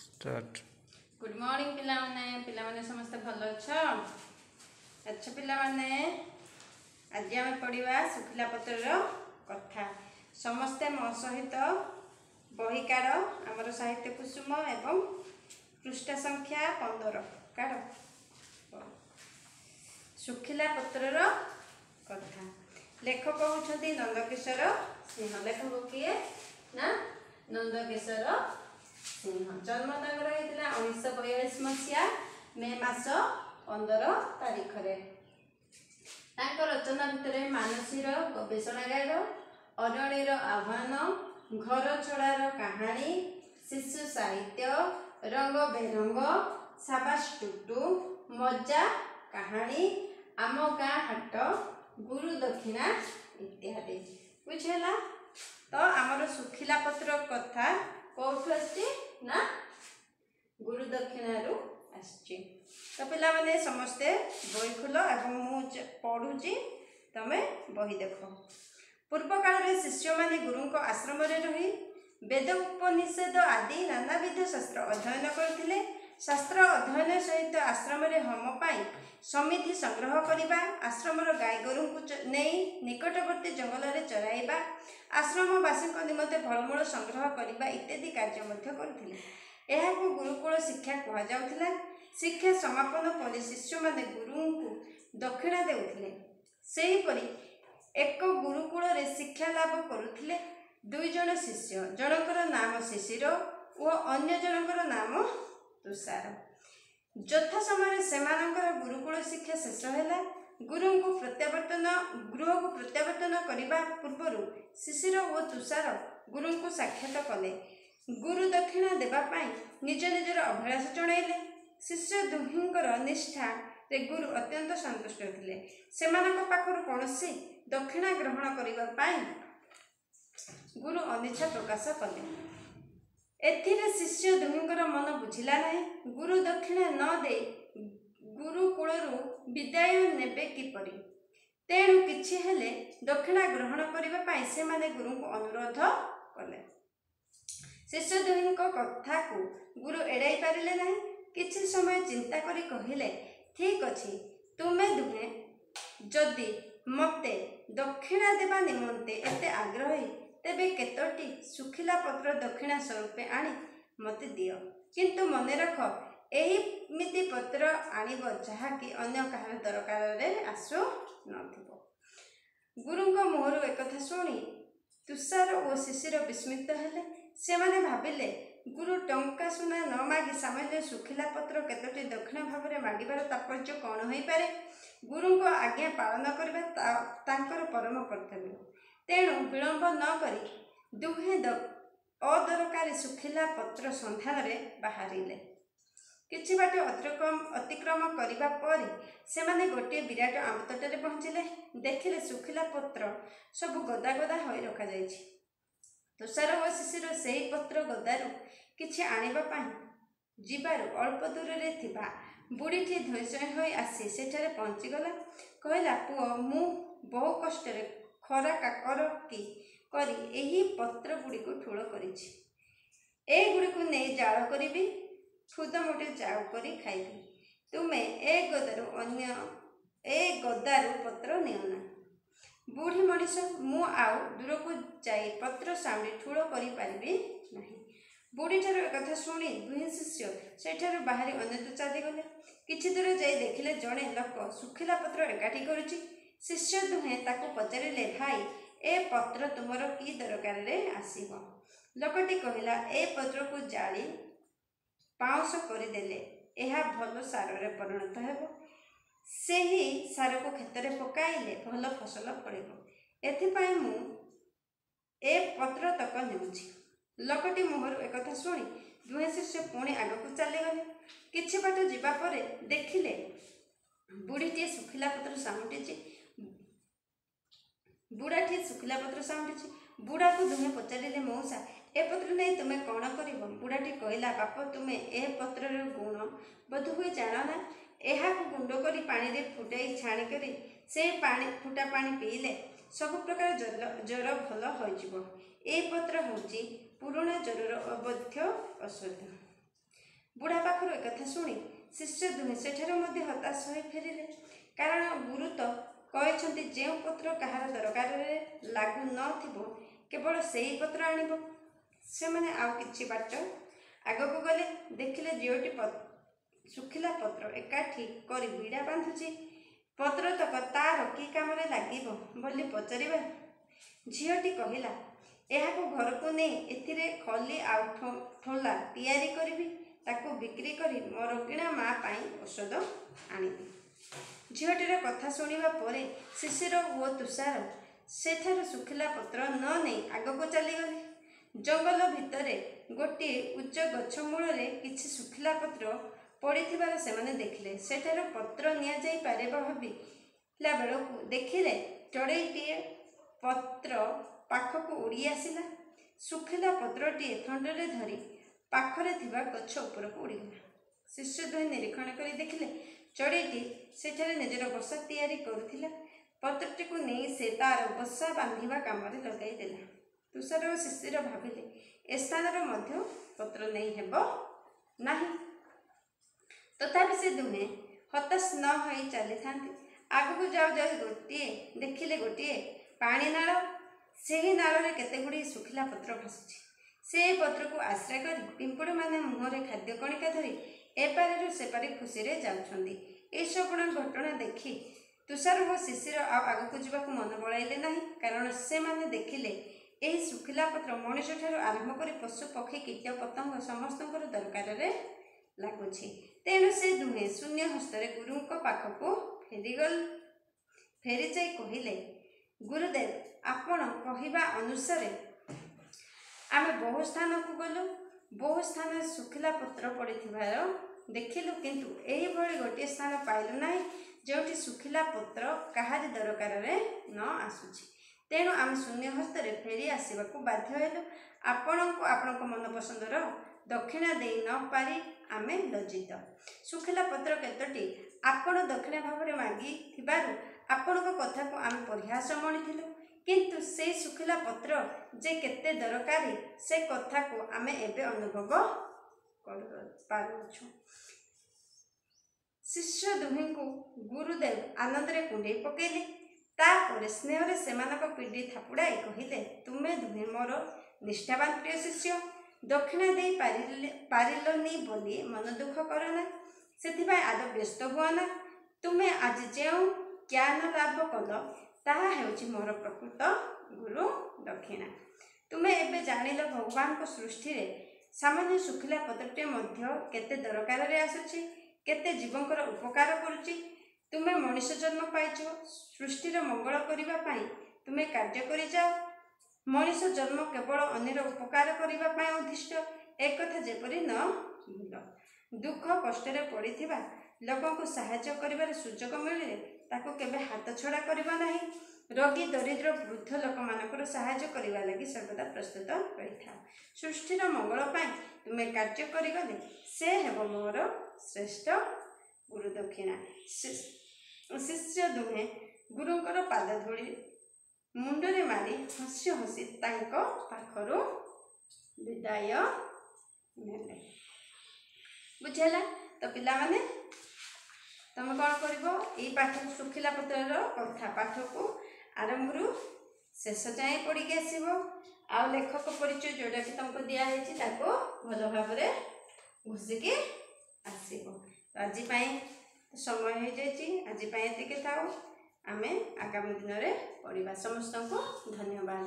Start good morning ପିଲାମାନେ। ପିଲାମାନେ ସମସ୍ତେ ଭଲ ଅଛ? ଆଚ୍ଛା ପିଲାମାନେ ଆଜି ଆମେ ପଢ଼ିବା ଶୁଖିଲା ପତ୍ରର କଥା। ସମସ୍ତେ ମୋ ସହିତ ବହି କାଢ଼ ଆମର ସାହିତ୍ୟ କୁସୁମ ଏବଂ ପୃଷ୍ଠା ସଂଖ୍ୟା ପନ୍ଦର। କାଢ଼। ଶୁଖିଲା ପତ୍ରର କଥା। ଲେଖକ ହେଉଛନ୍ତି ନନ୍ଦକିଶୋର ସିଂହ। ଲେଖକ କିଏ? ନା ନନ୍ଦକିଶୋର ସିଂହ। ଜନ୍ମ ତାଙ୍କର ହେଇଥିଲା ଉଣେଇଶହ ବୟାଳିଶ ମସିହା ମେ ମାସ ପନ୍ଦର ତାରିଖରେ। ତାଙ୍କ ରଚନା ଭିତରେ ମାନସୀର ଗବେଷଣାଗାର ଅରଣୀର ଆହ୍ୱାନ ଘର ଛଡ଼ାର କାହାଣୀ ଶିଶୁ ସାହିତ୍ୟ ରଙ୍ଗ ବେରଙ୍ଗ ସାବାସ ଟୁଟୁ ମଜା କାହାଣୀ ଆମ ଗାଁ ହାଟ ଗୁରୁ ଦକ୍ଷିଣା ଇତ୍ୟାଦି। ବୁଝିହେଲା? ତ ଆମର ଶୁଖିଲା ପତ୍ର କଥା କୋଉଠୁ ଆସିଛି ନା ଗୁରୁ ଦକ୍ଷିଣାରୁ ଆସିଛି ତ ପିଲାମାନେ ସମସ୍ତେ ବହି ଖୋଲ ଏବଂ ମୁଁ ପଢ଼ୁଛି ତମେ ବହି ଦେଖ ପୂର୍ବ କାଳରେ ଶିଷ୍ୟମାନେ ଗୁରୁଙ୍କ ଆଶ୍ରମରେ ରହି ବେଦ ଉପନିଷେଦ ଆଦି ନାନାବିଧ ଶାସ୍ତ୍ର ଅଧ୍ୟୟନ କରୁଥିଲେ ଶାସ୍ତ୍ର ଅଧ୍ୟୟନ ସହିତ ଆଶ୍ରମରେ ହୋମ ପାଇଁ ସମିତି ସଂଗ୍ରହ କରିବା ଆଶ୍ରମର ଗାଈ ଗୋରୁଙ୍କୁ ଚ- ନେଇ ନିକଟବର୍ତ୍ତୀ ଜଙ୍ଗଲରେ ଚରାଇବା ଆଶ୍ରମବାସୀଙ୍କ ନିମନ୍ତେ ଫଳମୂଳ ସଂଗ୍ରହ କରିବା ଇତ୍ୟାଦି କାର୍ଯ୍ୟ ମଧ୍ୟ କରୁଥିଲେ। ଏହାକୁ ଗୁରୁକୁଳ ଶିକ୍ଷା କୁହାଯାଉଥିଲା। ଶିକ୍ଷା ସମାପନ ପରେ ଶିଷ୍ୟମାନେ ଗୁରୁଙ୍କୁ ଦକ୍ଷିଣା ଦେଉଥିଲେ। ସେହିପରି ଏକ ଗୁରୁକୁଳରେ ଶିକ୍ଷା ଲାଭ କରୁଥିଲେ ଦୁଇ ଜଣ ଶିଷ୍ୟ। ଜଣଙ୍କର ନାମ ଶିଶିର ଓ ଅନ୍ୟ ଜଣଙ୍କର ନାମ ତୁଷାର। ଯଥା ସମୟରେ ସେମାନଙ୍କର ଗୁରୁକୁଳ ଶିକ୍ଷା ଶେଷ ହେଲା। ଗୁରୁଙ୍କୁ ପ୍ରତ୍ୟାବର୍ତ୍ତନ ଗୃହକୁ ପ୍ରତ୍ୟାବର୍ତ୍ତନ କରିବା ପୂର୍ବରୁ ଶିଶିର ଓ ତୁଷାର ଗୁରୁଙ୍କୁ ସାକ୍ଷାତ କଲେ। ଗୁରୁ ଦକ୍ଷିଣା ଦେବା ପାଇଁ ନିଜ ନିଜର ଅଭିଳାଷ ଜଣାଇଲେ। ଶିଷ୍ୟ ଦୁହିଁଙ୍କର ନିଷ୍ଠାରେ ଗୁରୁ ଅତ୍ୟନ୍ତ ସନ୍ତୁଷ୍ଟ ଥିଲେ। ସେମାନଙ୍କ ପାଖରୁ କୌଣସି ଦକ୍ଷିଣା ଗ୍ରହଣ କରିବା ପାଇଁ ଗୁରୁ ଅନିଚ୍ଛା ପ୍ରକାଶ କଲେ। ଏଥିରେ ଶିଷ୍ୟ ଦୁହିଁଙ୍କର ମନ ବୁଝିଲା ନାହିଁ। ଗୁରୁ ଦକ୍ଷିଣା ନ ଦେଇ ଗୁରୁକୂଳରୁ ବିଦାୟ ନେବେ କିପରି? ତେଣୁ କିଛି ହେଲେ ଦକ୍ଷିଣା ଗ୍ରହଣ କରିବା ପାଇଁ ସେମାନେ ଗୁରୁଙ୍କୁ ଅନୁରୋଧ କଲେ। ଶିଷ୍ୟ ଦୁହିଁଙ୍କ କଥାକୁ ଗୁରୁ ଏଡ଼ାଇ ପାରିଲେ ନାହିଁ। କିଛି ସମୟ ଚିନ୍ତା କରି କହିଲେ ଠିକ୍ ଅଛି ତୁମେ ଦୁହେଁ ଯଦି ମୋତେ ଦକ୍ଷିଣା ଦେବା ନିମନ୍ତେ ଏତେ ଆଗ୍ରହୀ ତେବେ କେତୋଟି ଶୁଖିଲା ପତ୍ର ଦକ୍ଷିଣା ସ୍ୱରୂପେ ଆଣି ମୋତେ ଦିଅ। କିନ୍ତୁ ମନେ ରଖ ଏହିମିତି ପତ୍ର ଆଣିବ ଯାହାକି ଅନ୍ୟ କାହାର ଦରକାରରେ ଆସୁ ନଥିବ। ଗୁରୁଙ୍କ ମୁହଁରୁ ଏକଥା ଶୁଣି ତୁଷାର ଓ ଶିଶିର ବିସ୍ମିତ ହେଲେ। ସେମାନେ ଭାବିଲେ ଗୁରୁ ଟଙ୍କା ସୁନା ନ ମାଗି ସାମାନ୍ୟ ଶୁଖିଲା ପତ୍ର କେତୋଟି ଦକ୍ଷିଣ ଭାବରେ ମାଗିବାର ତାତ୍ପର୍ଯ୍ୟ କ'ଣ ହୋଇପାରେ ଗୁରୁଙ୍କ ଆଜ୍ଞା ପାଳନ କରିବା ତାଙ୍କର ପରମ କର୍ତ୍ତବ୍ୟ। ତେଣୁ ବିଳମ୍ବ ନ କରି ଦୁହେଁ ଅଦରକାରୀ ଶୁଖିଲା ପତ୍ର ସନ୍ଧାନରେ ବାହାରିଲେ। କିଛି ବାଟ ଅତିକ୍ରମ ଅତିକ୍ରମ କରିବା ପରେ ସେମାନେ ଗୋଟିଏ ବିରାଟ ଆମ୍ବ ତୋଟାରେ ପହଞ୍ଚିଲେ। ଦେଖିଲେ ଶୁଖିଲା ପତ୍ର ସବୁ ଗଦା ଗଦା ହୋଇ ରଖାଯାଇଛି। ତୁଷାର ଓ ଶିଶିର ସେହି ପତ୍ର ଗଦାରୁ କିଛି ଆଣିବା ପାଇଁ ଯିବାରୁ ଅଳ୍ପ ଦୂରରେ ଥିବା ବୁଢ଼ୀଟି ଧୈର୍ଯ୍ୟ ହୋଇ ଆସି ସେଠାରେ ପହଞ୍ଚିଗଲା। କହିଲା ପୁଅ ମୁଁ ବହୁ କଷ୍ଟରେ ଖରା କାକର କି କରି ଏହି ପତ୍ର ଗୁଡ଼ିକୁ ଠୁଳ କରିଛି। ଏଗୁଡ଼ିକୁ ନେଇ ଜାଳ କରିବି ଖୁଦ ମୋଟେ ଚାଉ କରି ଖାଇବି। ତୁମେ ଏ ଗଦାରୁ ଅନ୍ୟ ଏ ଗଦାରୁ ପତ୍ର ନିଅ ନା। ବୁଢ଼ୀ ମଣିଷ ମୁଁ ଆଉ ଦୂରକୁ ଯାଇ ପତ୍ର ସାଉଣ୍ଡି ଠୁଳ କରିପାରିବି ନାହିଁ। ବୁଢ଼ୀଠାରୁ ଏକଥା ଶୁଣି ଦୁହେଁ ଶିଷ୍ୟ ସେଠାରୁ ବାହାରି ଅନ୍ୟତ୍ର ଚାଲିଗଲେ। କିଛି ଦୂର ଯାଇ ଦେଖିଲେ ଜଣେ ଲୋକ ଶୁଖିଲା ପତ୍ର ଏକାଠି କରୁଛି। ଶିଷ୍ୟ ଦୁହେଁ ତାକୁ ପଚାରିଲେ ଭାଇ ଏ ପତ୍ର ତୁମର କି ଦରକାରରେ ଆସିବ? ଲୋକଟି କହିଲା ଏ ପତ୍ରକୁ ଜାଳି ପାଉଁଶ କରିଦେଲେ ଏହା ଭଲ ସାରରେ ପରିଣତ ହେବ। ସେହି ସାରକୁ କ୍ଷେତରେ ପକାଇଲେ ଭଲ ଫସଲ ଫଳିବ। ଏଥିପାଇଁ ମୁଁ ଏ ପତ୍ର ତକ ନେଉଛି। ଲୋକଟି ମୁହଁରୁ ଏକଥା ଶୁଣି ଦୁହେଁ ଶିଷ୍ୟ ପୁଣି ଆଗକୁ ଚାଲିଗଲେ। କିଛି ବାଟ ଯିବା ପରେ ଦେଖିଲେ ବୁଢ଼ୀଟିଏ ଶୁଖିଲା ପତ୍ର ସାଉଁଟିଛି। ବୁଢ଼ାଟିଏ ଶୁଖିଲା ପତ୍ର ସାଉଁଟିଛି। ବୁଢ଼ାକୁ ଦୁହେଁ ପଚାରିଲେ ମଉସା ଏ ପତ୍ର ନେଇ ତୁମେ କ'ଣ କରିବ? ବୁଢ଼ାଟି କହିଲା ବାପ ତୁମେ ଏ ପତ୍ରର ଗୁଣ ବୋଧହୁଏ ଜାଣ ନା? ଏହାକୁ ଗୁଣ୍ଡ କରି ପାଣିରେ ଫୁଟାଇ ଛାଣିକରି ସେ ପାଣି ଫୁଟା ପାଣି ପିଇଲେ ସବୁ ପ୍ରକାର ଜ୍ୱର ଭଲ ହୋଇଯିବ। ଏ ପତ୍ର ହେଉଛି ପୁରୁଣା ଜ୍ୱରର ଅବୈଧ ଔଷଧ ବୁଢ଼ା ପାଖରୁ ଏକଥା ଶୁଣି ଶିଷ୍ୟ ଦୁହେଁ ସେଠାରୁ ମଧ୍ୟ ହତାଶ ହୋଇ ଫେରିଲେ। କାରଣ ଗୁରୁ ତ କହିଛନ୍ତି ଯେଉଁ ପତ୍ର କାହାର ଦରକାରରେ ଲାଗୁ ନଥିବ କେବଳ ସେଇ ପତ୍ର ଆଣିବ। ସେମାନେ ଆଉ କିଛି ବାଟ ଆଗକୁ ଗଲେ ଦେଖିଲେ ଝିଅଟି ଶୁଖିଲା ପତ୍ର ଏକାଠି କରି ବିଡ଼ା ବାନ୍ଧୁଛି। ପତ୍ରତକ ତାର କି କାମରେ ଲାଗିବ ବୋଲି ପଚାରିବା ଝିଅଟି କହିଲା ଏହାକୁ ଘରକୁ ନେଇ ଏଥିରେ ଖଲି ଆଉ ଠୋଲା ତିଆରି କରିବି। ତାକୁ ବିକ୍ରି କରି ମୋର କିଣା ମା ପାଇଁ ଔଷଧ ଆଣିବି ଝିଅଟିର କଥା ଶୁଣିବା ପରେ ଶିଶିର ଓ ତୁଷାର ସେଠାରୁ ଶୁଖିଲା ପତ୍ର ନ ନେଇ ଆଗକୁ ଚାଲିଗଲେ। ଜଙ୍ଗଲ ଭିତରେ ଗୋଟିଏ ଉଚ୍ଚ ଗଛ ମୂଳରେ କିଛି ଶୁଖିଲା ପତ୍ର ପଡ଼ିଥିବାର ସେମାନେ ଦେଖିଲେ। ସେଠାରୁ ପତ୍ର ନିଆଯାଇପାରେ ଭାବିଲା ବେଳକୁ ଦେଖିଲେ ଚଢ଼େଇଟିଏ ପତ୍ର ପାଖକୁ ଉଡ଼ି ଆସିଲା। ଶୁଖିଲା ପତ୍ରଟିଏ ଥଣ୍ଡରେ ଧରି ପାଖରେ ଥିବା ଗଛ ଉପରକୁ ଉଡ଼ିଗଲା। ଶିଷ୍ୟ ଦୁହେଁ ନିରୀକ୍ଷଣ କରି ଦେଖିଲେ ଚଢ଼େଇଟି ସେଠାରେ ନିଜର ବସା ତିଆରି କରୁଥିଲା। ପତ୍ରଟିକୁ ନେଇ ସେ ତାର ବସା ବାନ୍ଧିବା କାମରେ ଲଗାଇ ଦେଲା। ତୁଷାର ଓ ଶିଶିର ଭାବିଲେ ଏ ସ୍ଥାନର ମଧ୍ୟ ପତ୍ର ନେଇ ହେବ ନାହିଁ ତଥାପି ସେ ଦୁହେଁ ହତାଶ ନ ହୋଇ ଚାଲିଥାନ୍ତି। ଆଗକୁ ଯାଉ ଯାଉ ଗୋଟିଏ ଦେଖିଲେ ଗୋଟିଏ ପାଣି ନାଳ। ସେହି ନାଳରେ କେତେ ଗୁଡ଼ିଏ ଶୁଖିଲା ପତ୍ର ଭାସୁଛି। ସେହି ପତ୍ରକୁ ଆଶ୍ରୟ କରି ପିମ୍ପୁଡ଼ିମାନେ ମୁହଁରେ ଖାଦ୍ୟ କଣିକା ଧରି ଏପାରିରୁ ସେପାରି ଖୁସିରେ ଯାଉଛନ୍ତି। ଏସବୁ ଘଟଣା ଦେଖି ତୁଷାର ଓ ଶିଶିର ଆଉ ଆଗକୁ ଯିବାକୁ ମନ ବଳାଇଲେ ନାହିଁ। କାରଣ ସେମାନେ ଦେଖିଲେ ଏହି ଶୁଖିଲା ପତ୍ର ମଣିଷଠାରୁ ଆରମ୍ଭ କରି ପଶୁ ପକ୍ଷୀ କୀଟ ପତଙ୍ଗ ସମସ୍ତଙ୍କର ଦରକାରରେ ଲାଗୁଛି। ତେଣୁ ସେ ଦୁହେଁ ଶୂନ୍ୟ ହସ୍ତରେ ଗୁରୁଙ୍କ ପାଖକୁ ଫେରିଗଲେ ଫେରିଯାଇ କହିଲେ ଗୁରୁଦେବ ଆପଣ କହିବା ଅନୁସାରେ ଆମେ ବହୁ ସ୍ଥାନକୁ ଗଲୁ। ବହୁ ସ୍ଥାନରେ ଶୁଖିଲା ପତ୍ର ପଡ଼ିଥିବାର ଦେଖିଲୁ କିନ୍ତୁ ଏହିଭଳି ଗୋଟିଏ ସ୍ଥାନ ପାଇଲୁ ନାହିଁ ଯେଉଁଠି ଶୁଖିଲା ପତ୍ର କାହାରି ଦରକାରରେ ନ ଆସୁଛି। ତେଣୁ ଆମେ ଶୂନ୍ୟ ହସ୍ତରେ ଫେରି ଆସିବାକୁ ବାଧ୍ୟ ହେଲୁ। ଆପଣଙ୍କୁ ଆପଣଙ୍କ ମନପସନ୍ଦର ଦକ୍ଷିଣା ଦେଇ ନ ପାରି ଆମେ ଲଜ୍ଜିତ। ଶୁଖିଲା ପତ୍ର କେତୋଟି ଆପଣ ଦକ୍ଷିଣା ଭାବରେ ମାଗିଥିବାରୁ ଆପଣଙ୍କ କଥାକୁ ଆମେ ପରିହାସ ମଣିଥିଲୁ। କିନ୍ତୁ ସେଇ ଶୁଖିଲା ପତ୍ର ଯେ କେତେ ଦରକାରୀ ସେ କଥାକୁ ଆମେ ଏବେ ଅନୁଭବ କରୁ ପାରୁଅଛୁ ଶିଷ୍ୟ ଦୁହିଁଙ୍କୁ ଗୁରୁଦେବ ଆନନ୍ଦରେ କୁଣ୍ଡେଇ ପକେଇଲେ। ତାପରେ ସ୍ନେହରେ ସେମାନଙ୍କ ପିଣ୍ଡି ଥାପୁଡ଼ାଇ କହିଲେ ତୁମେ ଦୁହେଁ ମୋର ନିଷ୍ଠାବାନ ପ୍ରିୟ ଶିଷ୍ୟ। ଦକ୍ଷିଣା ଦେଇ ପାରିଲେ ପାରିଲନି ବୋଲି ମନ ଦୁଃଖ କର ନା ସେଥିପାଇଁ ଆଦৌ ବ୍ୟସ୍ତ ହୁଅ ନା ତୁମେ ଆଜି ଯେଉଁ ଜ୍ଞାନ ଲାଭ କଲ ତାହା ହେଉଛି ମୋର ପ୍ରକୃତ ଗୁରୁ ଦକ୍ଷିଣା। ତୁମେ ଏବେ ଜାଣିଲ ଭଗବାନଙ୍କ ସୃଷ୍ଟିରେ ସାମାନ୍ୟ ଶୁଖିଲା ପତ୍ରଟିଏ ମଧ୍ୟ କେତେ ଦରକାରରେ ଆସୁଛି କେତେ ଜୀବଙ୍କର ଉପକାର କରୁଛି। ତୁମେ ମଣିଷ ଜନ୍ମ ପାଇଛ ସୃଷ୍ଟିର ମଙ୍ଗଳ କରିବା ପାଇଁ ତୁମେ କାର୍ଯ୍ୟ କରିଯାଅ। ମଣିଷ ଜନ୍ମ କେବଳ ଅନ୍ୟର ଉପକାର କରିବା ପାଇଁ ଉଦ୍ଦିଷ୍ଟ ଏକଥା ଯେପରି ନ ଭୁଲ। ଦୁଃଖ କଷ୍ଟରେ ପଡ଼ିଥିବା ଲୋକଙ୍କୁ ସାହାଯ୍ୟ କରିବାର ସୁଯୋଗ ମିଳିଲେ ତାକୁ କେବେ ହାତ ଛଡ଼ା କରିବା ନାହିଁ। ରୋଗୀ ଦରିଦ୍ର ବୃଦ୍ଧ ଲୋକମାନଙ୍କର ସାହାଯ୍ୟ କରିବା ଲାଗି ସର୍ବଦା ପ୍ରସ୍ତୁତ ରହିଥାଉ ସୃଷ୍ଟିର ମଙ୍ଗଳ ପାଇଁ ତୁମେ କାର୍ଯ୍ୟ କରିଗଲେ ସେ ହେବ ମୋର ଶ୍ରେଷ୍ଠ ଗୁରୁ ଦକ୍ଷିଣା ଶି- ଶିଷ୍ୟ ଦୁହେଁ ଗୁରୁଙ୍କର ପାଦ ଧୂଳି ମୁଣ୍ଡରେ ମାରି ହସି ହସି ତାଙ୍କ ପାଖରୁ ବିଦାୟ ନେଲେ। ବୁଝିହେଲା? ତ ପିଲାମାନେ ତମେ କ'ଣ କରିବ? ଏଇ ପାଠ ଶୁଖିଲା ପତ୍ରର କଥା ପାଠକୁ ଆରମ୍ଭରୁ ଶେଷ ଯାଏଁ ପଢ଼ିକି ଆସିବ। ଆଉ ଲେଖକ ପରିଚୟ ଯେଉଁଟାକି ତମକୁ ଦିଆହେଇଛି ତାକୁ ଭଲ ଭାବରେ ଘୋଷିକି ଆସିବ। ତ ଆଜି ପାଇଁ ସମୟ ହେଇଯାଇଛି। ଆଜି ପାଇଁ ଏତିକି ଥାଉ। ଆମେ ଆଗାମୀ ଦିନରେ ପଢ଼ିବା ସମସ୍ତଙ୍କୁ ଧନ୍ୟବାଦ।